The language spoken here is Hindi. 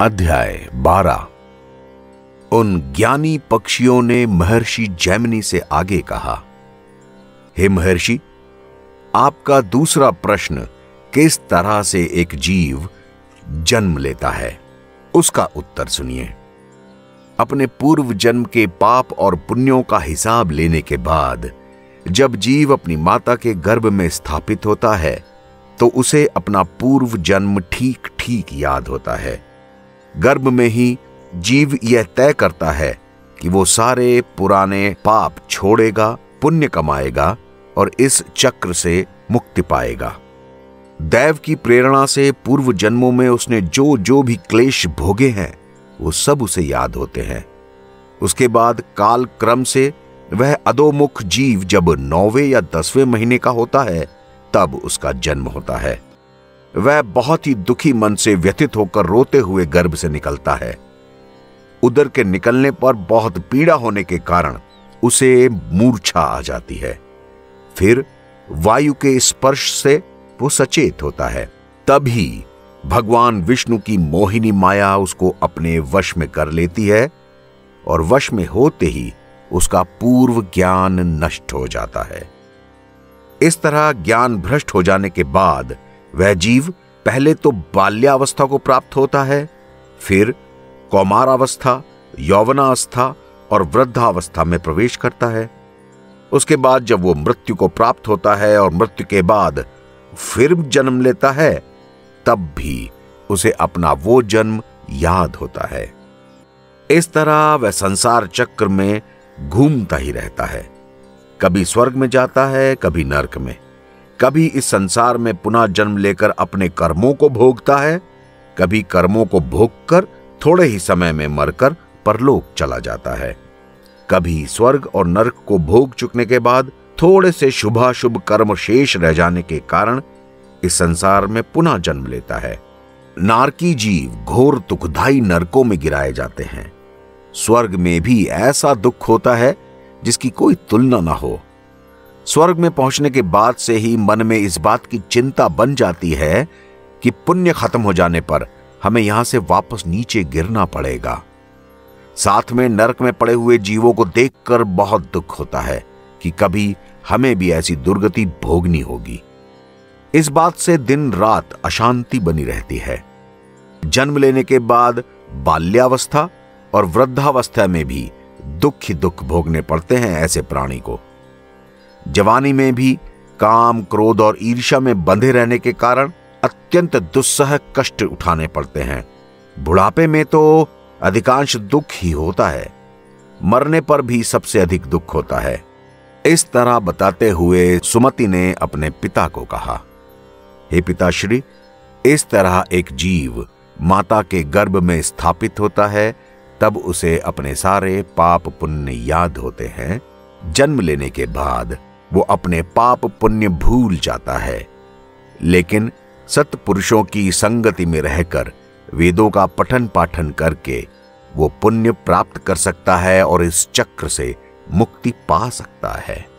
अध्याय बारह। उन ज्ञानी पक्षियों ने महर्षि जैमिनी से आगे कहा, हे महर्षि, आपका दूसरा प्रश्न किस तरह से एक जीव जन्म लेता है, उसका उत्तर सुनिए। अपने पूर्व जन्म के पाप और पुण्यों का हिसाब लेने के बाद, जब जीव अपनी माता के गर्भ में स्थापित होता है तो उसे अपना पूर्व जन्म ठीक ठीक याद होता है। गर्भ में ही जीव यह तय करता है कि वो सारे पुराने पाप छोड़ेगा, पुण्य कमाएगा और इस चक्र से मुक्ति पाएगा। दैव की प्रेरणा से पूर्व जन्मों में उसने जो जो भी क्लेश भोगे हैं, वो सब उसे याद होते हैं। उसके बाद काल क्रम से वह अधोमुख जीव जब नौवे या दसवें महीने का होता है, तब उसका जन्म होता है। वह बहुत ही दुखी मन से व्यथित होकर रोते हुए गर्भ से निकलता है। उधर के निकलने पर बहुत पीड़ा होने के कारण उसे मूर्छा आ जाती है। फिर वायु के स्पर्श से वो सचेत होता है। तभी भगवान विष्णु की मोहिनी माया उसको अपने वश में कर लेती है और वश में होते ही उसका पूर्व ज्ञान नष्ट हो जाता है। इस तरह ज्ञान भ्रष्ट हो जाने के बाद वह जीव पहले तो बाल्यावस्था को प्राप्त होता है, फिर कौमारावस्था, यौवनावस्था और वृद्धावस्था में प्रवेश करता है। उसके बाद जब वो मृत्यु को प्राप्त होता है और मृत्यु के बाद फिर जन्म लेता है, तब भी उसे अपना वो जन्म याद होता है। इस तरह वह संसार चक्र में घूमता ही रहता है। कभी स्वर्ग में जाता है, कभी नरक में। कभी इस संसार में पुनः जन्म लेकर अपने कर्मों को भोगता है, कभी कर्मों को भोग कर थोड़े ही समय में मरकर परलोक चला जाता है। कभी स्वर्ग और नरक को भोग चुकने के बाद थोड़े से शुभाशुभ कर्म शेष रह जाने के कारण इस संसार में पुनः जन्म लेता है। नारकी जीव घोर दुखदाई नरकों में गिराए जाते हैं। स्वर्ग में भी ऐसा दुख होता है जिसकी कोई तुलना ना हो। स्वर्ग में पहुँचने के बाद से ही मन में इस बात की चिंता बन जाती है कि पुण्य खत्म हो जाने पर हमें यहाँ से वापस नीचे गिरना पड़ेगा। साथ में नरक में पड़े हुए जीवों को देखकर बहुत दुख होता है कि कभी हमें भी ऐसी दुर्गति भोगनी होगी। इस बात से दिन रात अशांति बनी रहती है। जन्म लेने के बाद बाल्यावस्था और वृद्धावस्था में भी दुख ही दुख भोगने पड़ते हैं ऐसे प्राणी को। जवानी में भी काम, क्रोध और ईर्ष्या में बंधे रहने के कारण अत्यंत दुस्सह कष्ट उठाने पड़ते हैं। बुढ़ापे में तो अधिकांश दुख ही होता है। मरने पर भी सबसे अधिक दुख होता है। इस तरह बताते हुए सुमति ने अपने पिता को कहा, हे पिताश्री, इस तरह एक जीव माता के गर्भ में स्थापित होता है, तब उसे अपने सारे पाप पुण्य याद होते हैं। जन्म लेने के बाद वो अपने पाप पुण्य भूल जाता है। लेकिन सत्पुरुषों की संगति में रहकर वेदों का पठन पाठन करके वो पुण्य प्राप्त कर सकता है और इस चक्र से मुक्ति पा सकता है।